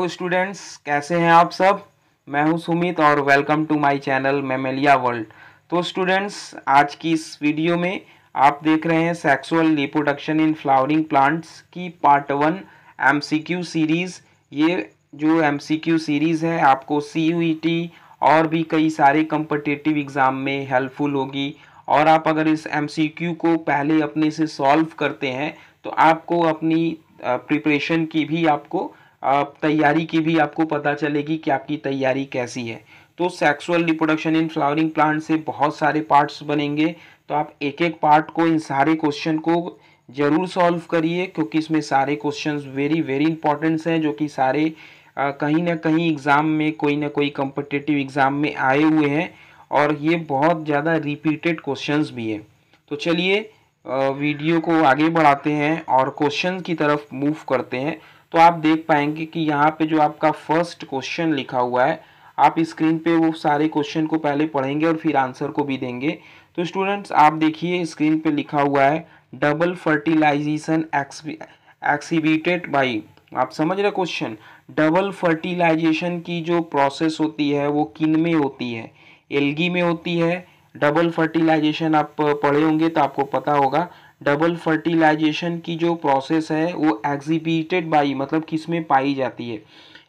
Hello students, कैसे हैं आप सब? मैं हूँ सुमित और welcome to my channel Mammalia world तो स्टूडेंट्स, आज की इस वीडियो में आप देख रहे हैं sexual reproduction in flowering plants की पार्ट वन एमसीक्यू सीरीज़ ये जो एमसीक्यू सीरीज़ है, आपको सीयूईटी और भी कई सारे कम्पटिटिव एग्ज़ाम में हेल्पफुल होगी। और आप अगर इस एमसीक्यू को पहले अपने से सॉल्व करते हैं तो आपको अपनी प्रिपरेशन की भी आपको तैयारी की भी आपको पता चलेगी कि आपकी तैयारी कैसी है। तो sexual reproduction in flowering plant से बहुत सारे पार्ट्स बनेंगे। तो आप एक एक पार्ट को इन सारे क्वेश्चन को ज़रूर सॉल्व करिए क्योंकि इसमें सारे क्वेश्चन वेरी वेरी इंपॉर्टेंट्स हैं जो कि सारे आ, कहीं ना कहीं एग्ज़ाम में कोई ना कोई कम्पटिटिव एग्ज़ाम में आए हुए हैं और ये बहुत ज़्यादा रिपीटेड क्वेश्चंस भी हैं। तो चलिए वीडियो को आगे बढ़ाते हैं और क्वेश्चन की तरफ़ मूव करते हैं। तो आप देख पाएँगे कि यहाँ पे जो आपका फ़र्स्ट क्वेश्चन लिखा हुआ है, आप स्क्रीन पे वो सारे क्वेश्चन को पहले पढ़ेंगे और फिर आंसर को भी देंगे। तो स्टूडेंट्स आप देखिए स्क्रीन पे लिखा हुआ है डबल फर्टिलाइजेशन एक्सीबिटेड बाई आप समझ रहे क्वेश्चन डबल फर्टिलाइजेशन की जो प्रोसेस होती है, वो किन में होती है? एलगी में होती है। डबल फर्टिलाइजेशन आप पढ़े होंगे तो आपको पता होगा। डबल फर्टिलाइजेशन की जो प्रोसेस है, वो एग्जीबिटेड बाई मतलब किसमें पाई जाती है?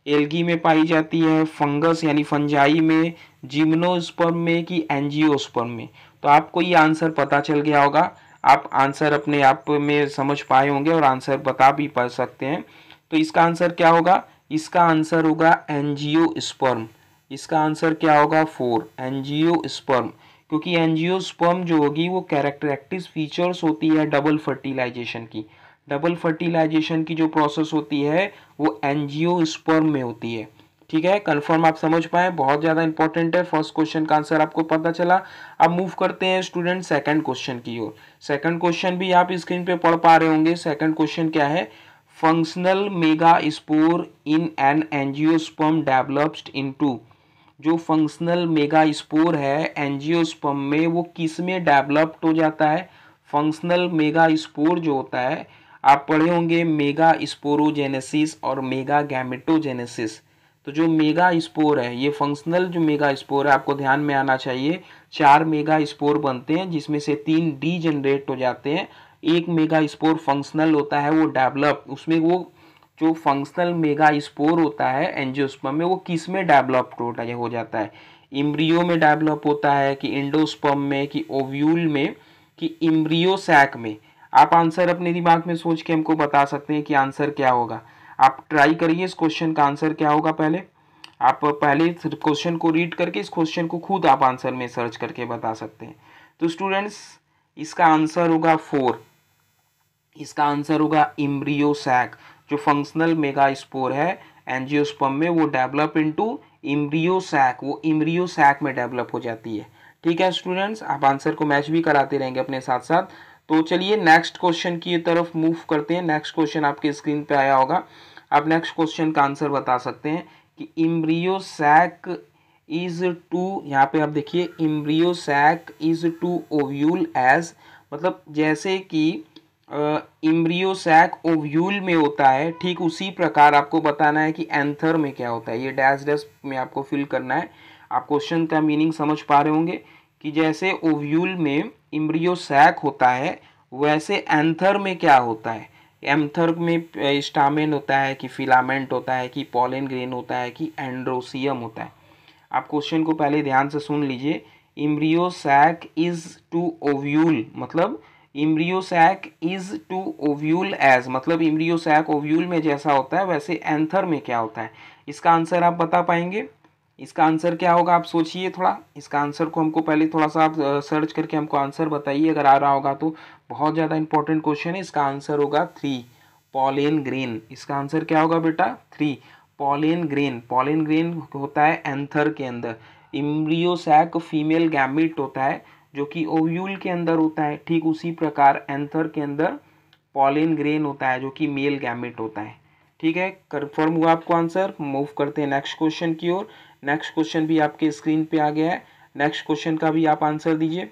एल्गी में पाई जाती है, फंगस यानी फंजाई में जिम्नोस्पर्म में कि एनजियोस्पर्म में? तो आपको ये आंसर पता चल गया होगा। आप आंसर अपने आप में समझ पाए होंगे और आंसर बता भी पा सकते हैं। तो इसका आंसर क्या होगा? इसका आंसर होगा एनजियोस्पर्म इसका आंसर क्या होगा? फोर एनजियोस्पर्म क्योंकि एनजियोस्पर्म जो होगी वो कैरेक्टरिस्टिक फीचर्स होती है डबल फर्टिलाइजेशन की। डबल फर्टिलाइजेशन की जो प्रोसेस होती है, वो एनजियोस्पर्म में होती है। ठीक है? कंफर्म आप समझ पाए? बहुत ज़्यादा इंपॉर्टेंट है। फ़र्स्ट क्वेश्चन का आंसर आपको पता चला। अब मूव करते हैं स्टूडेंट सेकंड क्वेश्चन की ओर। सेकंड क्वेश्चन भी आप स्क्रीन पे पढ़ पा रहे होंगे। सेकंड क्वेश्चन क्या है? Functional megaspore in an angiosperm developed into जो फंक्शनल मेगा स्पोर है एंजियोस्पर्म में, वो किसमें डेवलप्ड हो जाता है? फंक्शनल मेगा स्पोर जो होता है, आप पढ़े होंगे मेगा स्पोरोजेनेसिस और मेगा गैमेटोजेनेसिस तो जो मेगा स्पोर है, ये फंक्शनल जो मेगा स्पोर है, आपको ध्यान में आना चाहिए। चार मेगा स्पोर बनते हैं, जिसमें से तीन डी जनरेट हो जाते हैं। एक मेगा स्पोर फंक्शनल होता है, वो डेवलप उसमें वो जो फंक्शनल मेगा स्पोर होता है एंजियोस्पर्म में, वो किसमें डेवलप हो जाता है? इम्ब्रियो में डेवलप होता है कि इंडोस्पर्म में, कि ओव्यूल में, कि इम्ब्रियो सैक में? आप आंसर अपने दिमाग में सोच के हमको बता सकते हैं कि आंसर क्या होगा। आप ट्राई करिए इस क्वेश्चन का आंसर क्या होगा पहले। आप पहले क्वेश्चन को रीड करके, इस क्वेश्चन को खुद आप आंसर में सर्च करके बता सकते हैं। तो स्टूडेंट्स इसका आंसर होगा फोर इसका आंसर होगा इम्ब्रियो सैक जो फंक्शनल मेगा स्पोर है एंजियोस्पर्म में, वो डेवलप इनटू इम्ब्रियो सैक वो इम्ब्रियो सैक में डेवलप हो जाती है। ठीक है स्टूडेंट्स आप आंसर को मैच भी कराते रहेंगे अपने साथ साथ तो चलिए नेक्स्ट क्वेश्चन की तरफ़ मूव करते हैं। नेक्स्ट क्वेश्चन आपके स्क्रीन पे आया होगा। आप नेक्स्ट क्वेश्चन का आंसर बता सकते हैं कि इम्ब्रियो सैक इज़ टू यहाँ पे आप देखिए embryo sac is to ovule as मतलब जैसे कि इम्ब्रियो सैक ओव्यूल में होता है, ठीक उसी प्रकार आपको बताना है कि एंथर में क्या होता है। ये डैश डैश में आपको फिल करना है। आप क्वेश्चन का मीनिंग समझ पा रहे होंगे कि जैसे ओव्यूल में इम्ब्रियो सैक होता है, वैसे एंथर में क्या होता है? एंथर में स्टामेन होता है कि फिलामेंट होता है, कि पॉलन ग्रेन होता है, कि एंड्रोसियम होता है। आप क्वेश्चन को पहले ध्यान से सुन लीजिए। Embryo sac is to ovule मतलब embryo sac is to ovule as मतलब इम्ब्रियोसैक ओव्यूल में जैसा होता है, वैसे एंथर में क्या होता है? इसका आंसर आप बता पाएँगे? इसका आंसर क्या होगा, आप सोचिए थोड़ा। इसका आंसर को हमको पहले थोड़ा सा आप सर्च करके हमको आंसर बताइए, अगर आ रहा होगा तो। बहुत ज़्यादा इंपॉर्टेंट क्वेश्चन है, इसका आंसर होगा थ्री पॉलेन ग्रेन। इसका आंसर क्या होगा बेटा? Three pollen grain. Pollen grain होता है एंथर के अंदर। इम्ब्रियोसैक फीमेल गैमिट होता है जो कि ओव्यूल के अंदर होता है, ठीक उसी प्रकार एंथर के अंदर पॉलिन ग्रेन होता है, जो कि मेल गैमिट होता है। ठीक है, कन्फर्म हुआ आपको आंसर? मूव करते हैं नेक्स्ट क्वेश्चन की ओर। नेक्स्ट क्वेश्चन भी आपके स्क्रीन पे आ गया है। नेक्स्ट क्वेश्चन का भी आप आंसर दीजिए।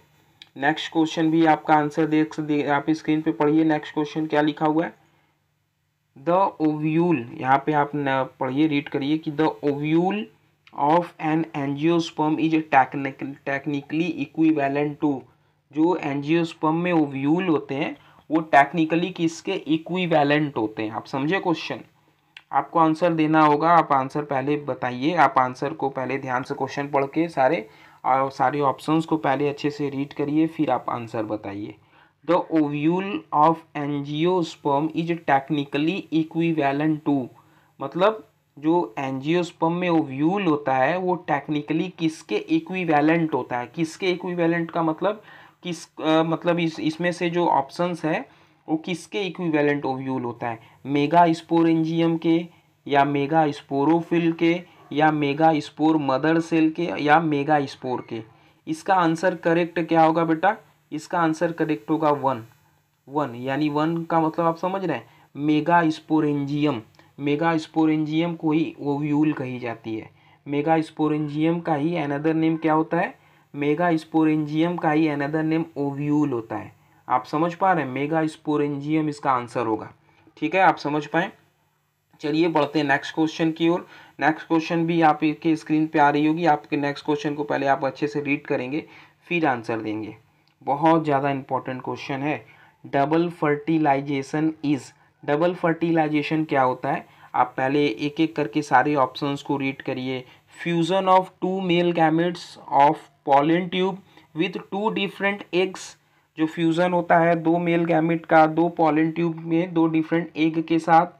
नेक्स्ट क्वेश्चन भी आपका आंसर देख आप स्क्रीन पे पढ़िए। नेक्स्ट क्वेश्चन क्या लिखा हुआ है? द ओव्यूल यहाँ पे आप पढ़िए रीड करिए कि the ovule of an angiosperm is technically equivalent to जो एंजियोस्पर्म में ओव्यूल होते हैं, वो टेक्निकली किसके इक्विवेलेंट होते हैं? आप समझे क्वेश्चन आपको आंसर देना होगा, आप आंसर पहले बताइए, आप आंसर को पहले ध्यान से क्वेश्चन पढ़ के सारे और सारे ऑप्शंस को पहले अच्छे से रीड करिए, फिर आप आंसर बताइए। The ovule of angiosperm is technically equivalent to मतलब जो एंजियोस्पर्म में ओव्यूल होता है वो टेक्निकली किसके इक्विवेलेंट होता है? किसके इक्विवेलेंट का मतलब? किस आ, मतलब इस इसमें से जो ऑप्शंस है वो किसके इक्विवेलेंट ओव्यूल होता है? मेगा स्पोरेंजियम के या मेगा स्पोरोफिल के या मेगा स्पोर मदर सेल के या मेगा स्पोर के? इसका आंसर करेक्ट क्या होगा बेटा? इसका आंसर करेक्ट होगा वन वन यानी वन का मतलब आप समझ रहे हैं? मेगा स्पोरेंजियम मेगा स्पोरेंजियम को ही ओव्यूल कही जाती है। मेगा स्पोरेंजियम का ही अनदर नेम क्या होता है? मेगा स्पोरेंजियम का ही अनदर नेम ओव्यूल होता है। आप समझ पा रहे हैं? मेगा स्पोरेंजियम इसका आंसर होगा। ठीक है? आप समझ पाए? चलिए बढ़ते हैं नेक्स्ट क्वेश्चन की ओर। नेक्स्ट क्वेश्चन भी आपके स्क्रीन पे आ रही होगी। आपके नेक्स्ट क्वेश्चन को पहले आप अच्छे से रीड करेंगे, फिर आंसर देंगे। बहुत ज़्यादा इंपॉर्टेंट क्वेश्चन है। Double fertilization is double fertilization क्या होता है? आप पहले एक एक करके सारे ऑप्शंस को रीड करिए। Fusion of two male gametes of pollen tube with two different eggs जो फ्यूज़न होता है दो मेल गैमेट का, दो पॉलन ट्यूब में दो डिफरेंट एग के साथ।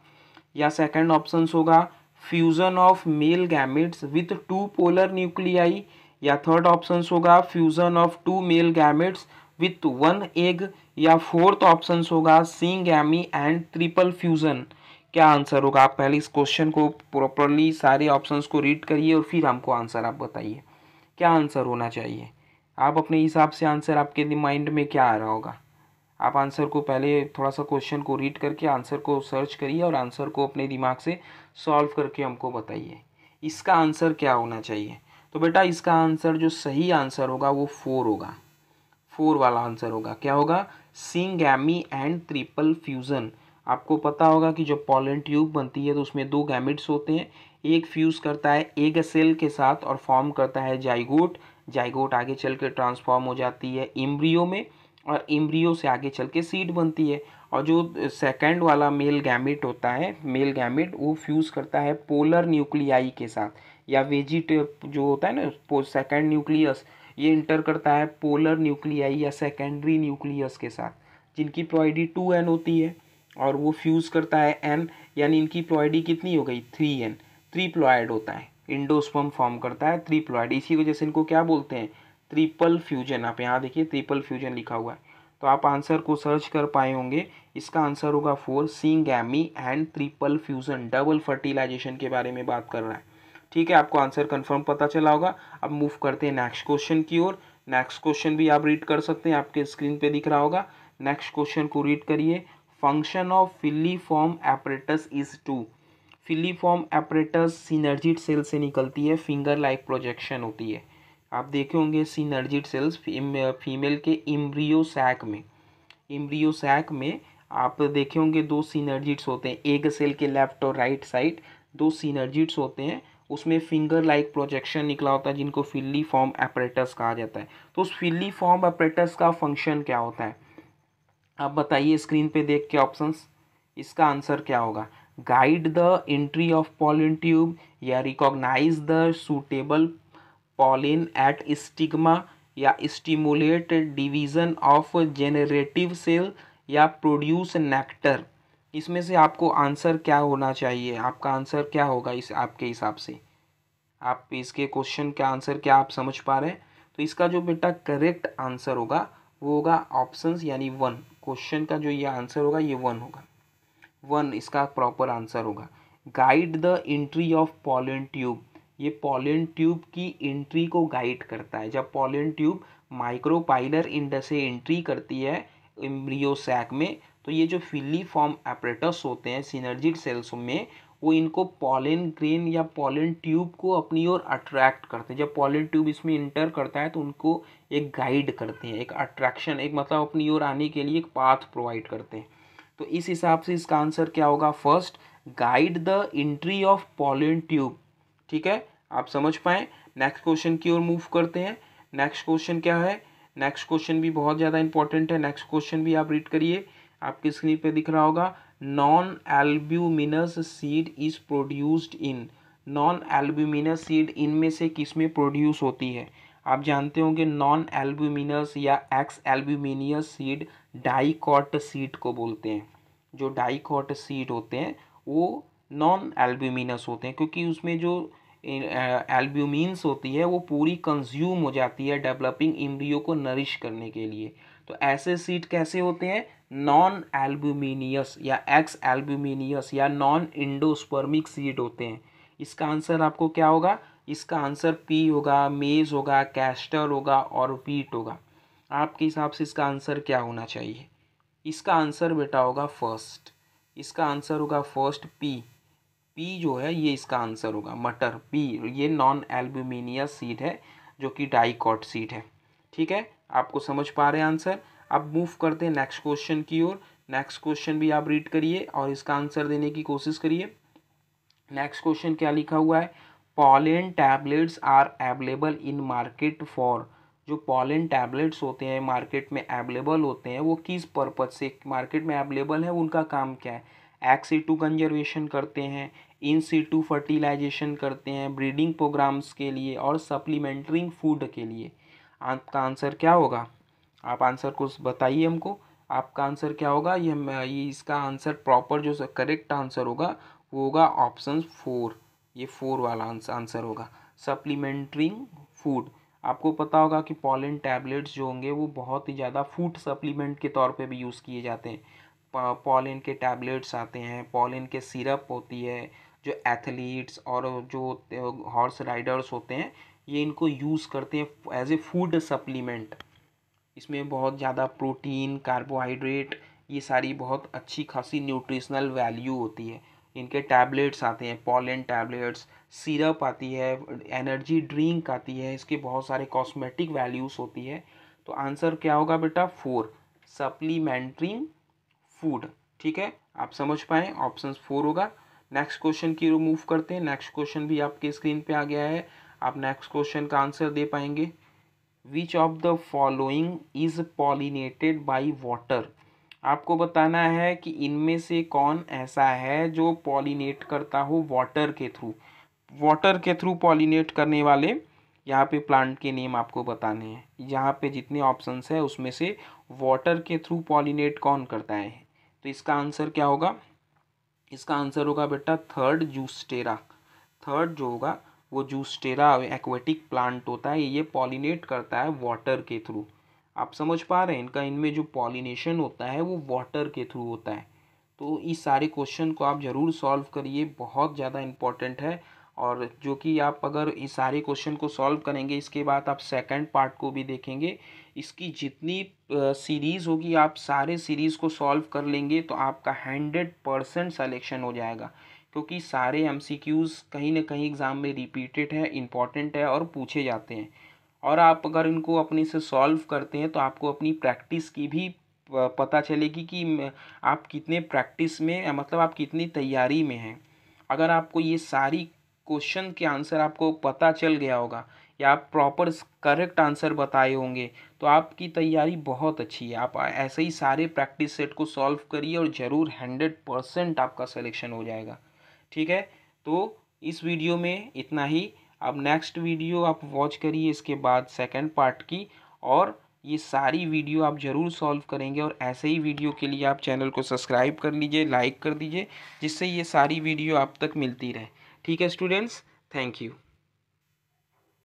या सेकंड ऑप्शन होगा। Fusion of male gametes with two polar nuclei या थर्ड ऑप्शन होगा। Fusion of two male gametes with one egg या फोर्थ ऑप्शन होगा syngamy and triple fusion. क्या आंसर होगा? आप पहले इस क्वेश्चन को प्रॉपरली सारे ऑप्शंस को रीड करिए और फिर हमको आंसर आप बताइए। क्या आंसर होना चाहिए? आप अपने हिसाब से आंसर आपके माइंड में क्या आ रहा होगा? आप आंसर को पहले थोड़ा सा क्वेश्चन को रीड करके आंसर को सर्च करिए और आंसर को अपने दिमाग से सॉल्व करके हमको बताइए। इसका आंसर क्या होना चाहिए? तो बेटा, इसका आंसर जो सही आंसर होगा वो फोर होगा। फोर वाला आंसर होगा। क्या होगा? Syngamy and triple fusion. आपको पता होगा कि जब पॉलन ट्यूब बनती है तो उसमें दो गैमिट्स होते हैं। एक फ्यूज़ करता है एग सेल के साथ और फॉर्म करता है जाइगोट। जाइगोट आगे चल के ट्रांसफॉर्म हो जाती है इम्ब्रियो में और इम्ब्रियो से आगे चल के सीड बनती है। और जो सेकंड वाला मेल गैमिट होता है, मेल गैमिट, वो फ्यूज़ करता है पोलर न्यूक्लियाई के साथ। या वेजिट, जो होता है ना सेकेंड न्यूक्लियस ये इंटर करता है पोलर न्यूक्लियाई या सेकेंडरी न्यूक्लियस के साथ, जिनकी प्लॉइडी टू एन होती है और वो फ्यूज़ करता है एन यानी इनकी प्लॉइडी कितनी हो गई? थ्री एन थ्री प्लॉयड होता है। इंडोस्पम फॉर्म करता है थ्री प्लॉयड इसी वजह से इनको क्या बोलते हैं? ट्रिपल फ्यूजन आप यहाँ देखिए ट्रिपल फ्यूजन लिखा हुआ है। तो आप आंसर को सर्च कर पाए होंगे। इसका आंसर होगा four syngamy and triple fusion double fertilization के बारे में बात कर रहा है। ठीक है, आपको आंसर कंफर्म पता चला होगा। अब मूव करते हैं नेक्स्ट क्वेश्चन की ओर। नेक्स्ट क्वेश्चन भी आप रीड कर सकते हैं, आपके स्क्रीन पे दिख रहा होगा। नेक्स्ट क्वेश्चन को रीड करिए। Function of filiform apparatus is to filiform apparatus synergid cell से निकलती है फिंगर लाइक प्रोजेक्शन होती है। आप देखे होंगे सीनर्जिट सेल्स फीमेल के इम्ब्रियो सैक में। इम्ब्रियो सैक में आप देखे होंगे दो सिनर्जिट्स होते हैं। एक सेल के लेफ़्ट और राइट साइड दो सिनर्जिट्स होते हैं। उसमें फिंगर लाइक प्रोजेक्शन निकला होता है, जिनको फिल्ली फॉर्म एपरेटस कहा जाता है। तो उस फिल्ली फॉर्म एपरेटस का फ़ंक्शन क्या होता है? आप बताइए स्क्रीन पे देख के ऑप्शंस इसका आंसर क्या होगा? Guide the entry of pollen tube या recognize the suitable pollen at stigma या stimulate division of generative cell या प्रोड्यूस नेक्टर इसमें से आपको आंसर क्या होना चाहिए? आपका आंसर क्या होगा इस, आपके हिसाब से? आप इसके क्वेश्चन का आंसर क्या आप समझ पा रहे हैं? तो इसका जो बेटा करेक्ट आंसर होगा, वो होगा ऑप्शंस यानी वन क्वेश्चन का जो ये आंसर होगा, ये वन होगा। वन इसका प्रॉपर आंसर होगा। Guide the entry of pollen tube ये पॉलिन ट्यूब की एंट्री को गाइड करता है। जब पॉलिन ट्यूब माइक्रोपाइलर इंड से एंट्री करती है एम्ब्रियो सैक में तो ये जो फिली फॉर्म एपरेटस होते हैं सिनर्जिक सेल्स में, वो इनको पॉलिन ग्रेन या पॉलिन ट्यूब को अपनी ओर अट्रैक्ट करते हैं। जब पॉलिन ट्यूब इसमें इंटर करता है तो उनको एक गाइड करते हैं, एक अट्रैक्शन एक मतलब अपनी ओर आने के लिए एक पाथ प्रोवाइड करते हैं। तो इस हिसाब से इसका आंसर क्या होगा? First guide the entry of pollen tube ठीक है? आप समझ पाए? नेक्स्ट क्वेश्चन की ओर मूव करते हैं। नेक्स्ट क्वेश्चन क्या है? नेक्स्ट क्वेश्चन भी बहुत ज़्यादा इंपॉर्टेंट है। नेक्स्ट क्वेश्चन भी आप रीड करिए। आपकी स्क्रीन पे दिख रहा होगा non albuminous seed is produced in non albuminous seed इनमें से किसमें प्रोड्यूस होती है? आप जानते होंगे नॉन एल्ब्यूमिनस या ex albuminous seed dicot seed को बोलते हैं। जो डाइकॉट सीड होते हैं, वो नॉन एल्ब्यूमिनस होते हैं, क्योंकि उसमें जो एल्ब्यूमिन्स होती है, वो पूरी कंज्यूम हो जाती है डेवलपिंग इम्ब्रियो को नरिश करने के लिए। तो ऐसे सीड कैसे होते हैं? नॉन एल्ब्यूमिनियस या एक्स एल्ब्यूमिनियस या नॉन इंडोस्पर्मिक सीड होते हैं। इसका आंसर आपको क्या होगा? इसका आंसर पी होगा मेज होगा कैस्टर होगा और वीट होगा। आपके हिसाब से इसका आंसर क्या होना चाहिए? इसका आंसर बेटा होगा फ़र्स्ट इसका आंसर होगा फ़र्स्ट पी पी जो है, ये इसका आंसर होगा, मटर। पी ये नॉन एल्ब्यूमिनिया सीड है, जो कि डाइकॉट सीड है। ठीक है? आपको समझ पा रहे हैं आंसर। अब मूव करते हैं नेक्स्ट क्वेश्चन की ओर। नेक्स्ट क्वेश्चन भी आप रीड करिए और इसका आंसर देने की कोशिश करिए। नेक्स्ट क्वेश्चन क्या लिखा हुआ है? Pollen tablets are available in market for जो पॉलिन टैबलेट्स होते हैं मार्केट में अवेलेबल होते हैं, वो किस पर्पज़ से मार्केट में अवेलेबल है, उनका काम क्या है? एक्स टू कंजर्वेशन करते हैं इन सी टू फर्टिलाइजेशन करते हैं ब्रीडिंग प्रोग्राम्स के लिए और सप्लीमेंट्री फ़ूड के लिए। आपका आंसर क्या होगा? आप आंसर कुछ बताइए हमको। आपका आंसर क्या होगा? ये ये इसका आंसर प्रॉपर जो करेक्ट आंसर होगा, वो होगा ऑप्शन फोर। ये फोर वाला आंसर होगा। Supplementary food. आपको पता होगा कि पॉलिन टैबलेट्स जो होंगे, वो बहुत ही ज़्यादा फ़ूड सप्लीमेंट के तौर पे भी यूज़ किए जाते हैं। पॉलिन के टैबलेट्स आते हैं, पॉलिन के सिरप होती है जो एथलीट्स और जो हॉर्स राइडर्स होते हैं, ये इनको यूज़ करते हैं एज ए फ़ूड सप्लीमेंट इसमें बहुत ज़्यादा प्रोटीन कार्बोहाइड्रेट ये सारी बहुत अच्छी खासी न्यूट्रिशनल वैल्यू होती है। इनके टैबलेट्स आते हैं पॉलन टैबलेट्स सिरप आती है एनर्जी ड्रिंक आती है, इसके बहुत सारे कॉस्मेटिक वैल्यूज़ होती है। तो आंसर क्या होगा बेटा? फोर सप्लीमेंट्री फ़ूड ठीक है? आप समझ पाए? ऑप्शन फोर होगा। नेक्स्ट क्वेश्चन की मूव करते हैं। नेक्स्ट क्वेश्चन भी आपके स्क्रीन पे आ गया है। आप नेक्स्ट क्वेश्चन का आंसर दे पाएँगे। Which of the following is pollinated by water आपको बताना है कि इनमें से कौन ऐसा है जो पॉलिनेट करता हो वाटर के थ्रू वाटर के थ्रू पॉलिनेट करने वाले, यहाँ पे प्लांट के नेम आपको बताने हैं। यहाँ पे जितने ऑप्शंस है, उसमें से वाटर के थ्रू पॉलिनेट कौन करता है? तो इसका आंसर क्या होगा? इसका आंसर होगा बेटा थर्ड जूस्टेरा थर्ड जो होगा, वो जूस्टेरा एक्वेटिक प्लांट होता है, ये पॉलिनेट करता है वाटर के थ्रू आप समझ पा रहे हैं, इनका इनमें जो पॉलिनेशन होता है, वो वाटर के थ्रू होता है। तो इस सारे क्वेश्चन को आप ज़रूर सॉल्व करिए, बहुत ज़्यादा इंपॉर्टेंट है। और जो कि आप अगर इस सारे क्वेश्चन को सॉल्व करेंगे, इसके बाद आप सेकंड पार्ट को भी देखेंगे, इसकी जितनी सीरीज़ होगी, आप सारे सीरीज़ को सॉल्व कर लेंगे तो आपका हंड्रेड परसेंट सलेक्शन हो जाएगा। क्योंकि सारे एम कहीं ना कहीं एग्ज़ाम में रिपीटेड है इंपॉर्टेंट है और पूछे जाते हैं। और आप अगर इनको अपने से सॉल्व करते हैं तो आपको अपनी प्रैक्टिस की भी पता चलेगी कि आप कितने प्रैक्टिस में मतलब आप कितनी तैयारी में हैं। अगर आपको ये सारी क्वेश्चन के आंसर आपको पता चल गया होगा, या आप प्रॉपर करेक्ट आंसर बताए होंगे तो आपकी तैयारी बहुत अच्छी है। आप ऐसे ही सारे प्रैक्टिस सेट को सॉल्व करिए और ज़रूर हंड्रेड परसेंट आपका सिलेक्शन हो जाएगा। ठीक है? तो इस वीडियो में इतना ही। अब नेक्स्ट वीडियो आप वॉच करिए इसके बाद सेकंड पार्ट की, और ये सारी वीडियो आप ज़रूर सॉल्व करेंगे, और ऐसे ही वीडियो के लिए आप चैनल को सब्सक्राइब कर लीजिए, लाइक कर दीजिए, जिससे ये सारी वीडियो आप तक मिलती रहे। ठीक है स्टूडेंट्स थैंक यू